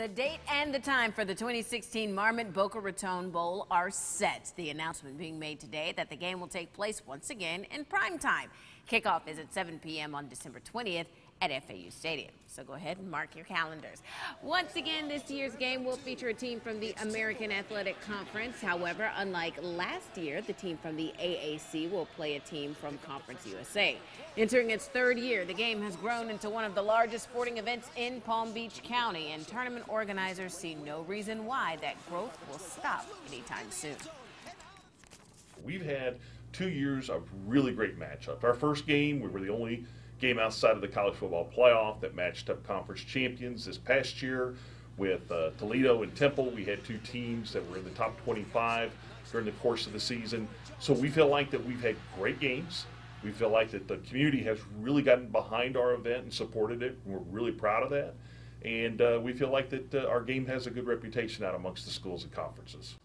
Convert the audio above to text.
The date and the time for the 2016 Marmot Boca Raton Bowl are set. The announcement being made today that the game will take place once again in prime time. Kickoff is at 7 p.m. on December 20th at FAU Stadium. So go ahead and mark your calendars. Once again, this year's game will feature a team from the American Athletic Conference. However, unlike last year, the team from the AAC will play a team from Conference USA. Entering its third year, the game has grown into one of the largest sporting events in Palm Beach County, and tournament organizers see no reason why that growth will stop anytime soon. We've had two years of really great matchups. Our first game, we were the only game outside of the college football playoff that matched up conference champions this past year with uh, Toledo and Temple. We had two teams that were in the top 25 during the course of the season. So we feel like that we've had great games. We feel like that the community has really gotten behind our event and supported it. And we're really proud of that. And uh, we feel like that uh, our game has a good reputation out amongst the schools and conferences.